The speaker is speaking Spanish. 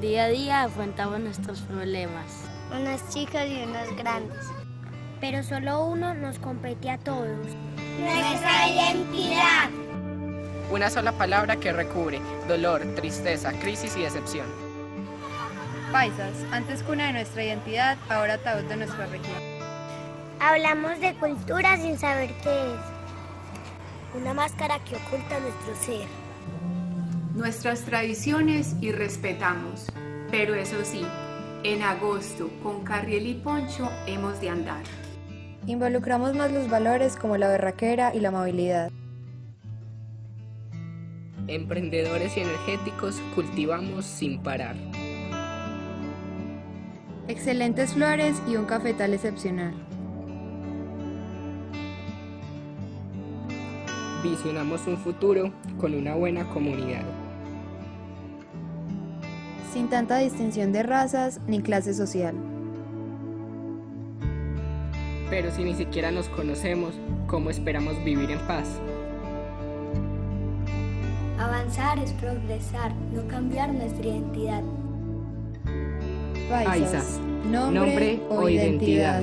Día a día afrontamos nuestros problemas. Unas chicas y unos grandes. Pero solo uno nos compete a todos. Nuestra identidad. Una sola palabra que recubre dolor, tristeza, crisis y decepción. Paisas, antes cuna de nuestra identidad, ahora ataúd de nuestra región. Hablamos de cultura sin saber qué es. Una máscara que oculta nuestro ser. Nuestras tradiciones y respetamos, pero eso sí, en agosto con Carriel y Poncho hemos de andar. Involucramos más los valores como la berraquera y la amabilidad. Emprendedores y energéticos cultivamos sin parar. Excelentes flores y un cafetal excepcional. Visionamos un futuro con una buena comunidad. Sin tanta distinción de razas ni clase social. Pero si ni siquiera nos conocemos, ¿cómo esperamos vivir en paz? Avanzar es progresar, no cambiar nuestra identidad. Paisas, nombre, o identidad.